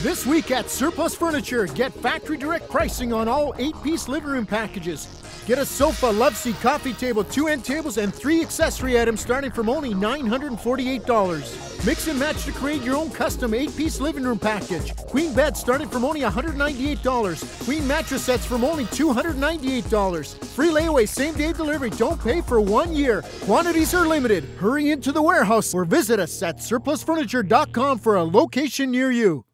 This week at Surplus Furniture, get factory direct pricing on all eight piece living room packages. Get a sofa, loveseat, coffee table, two end tables, and three accessory items starting from only $948. Mix and match to create your own custom eight piece living room package. Queen bed starting from only $198. Queen mattress sets from only $298. Free layaway, same day delivery. Don't pay for one year. Quantities are limited. Hurry into the warehouse or visit us at surplusfurniture.com for a location near you.